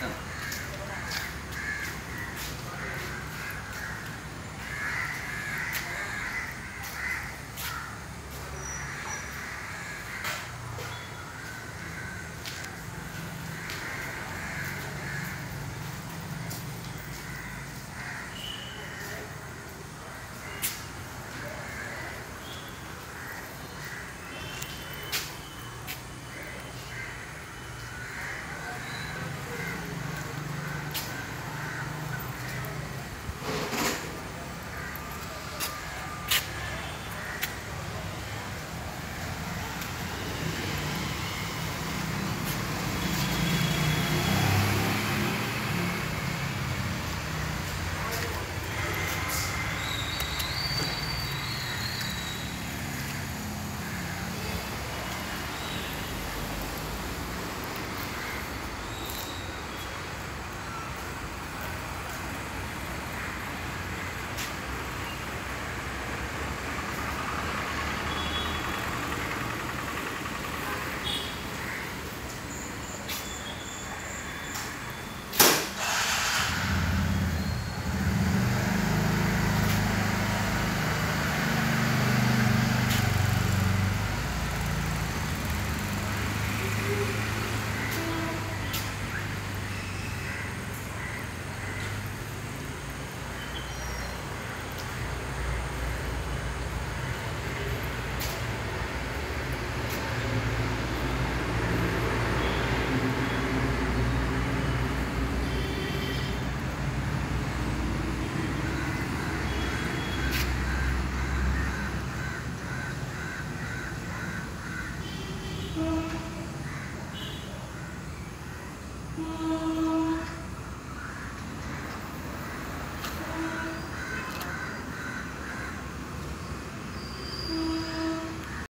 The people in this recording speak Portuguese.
Thank you. Música